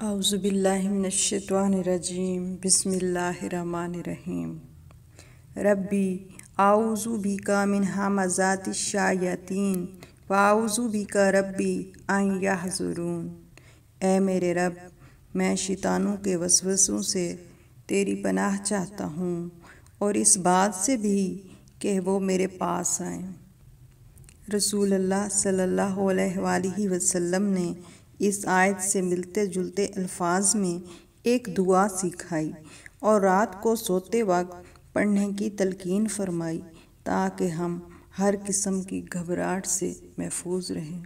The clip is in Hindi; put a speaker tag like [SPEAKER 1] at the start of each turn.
[SPEAKER 1] आउज़बिल्लिमिनश्शैतानिर्रजीम बिस्मिल्लाहिर्रहमानिर्रहीम रब्बी आउज़ु बिका मिन हमज़ाति शायातीन व आउज़ु बिका रब्बी अन यहज़ुरून ए मेरे रब मैं शैतानों के वसवसों से तेरी पनाह चाहता हूँ और इस बात से भी कि वो मेरे पास आएँ रसूल अल्लाह सल्लल्लाहु अलैहि वसल्लम ने इस आयत से मिलते जुलते अल्फाज में एक दुआ सिखाई और रात को सोते वक्त पढ़ने की तलकिन फरमाई ताकि हम हर किस्म की घबराहट से महफूज रहें।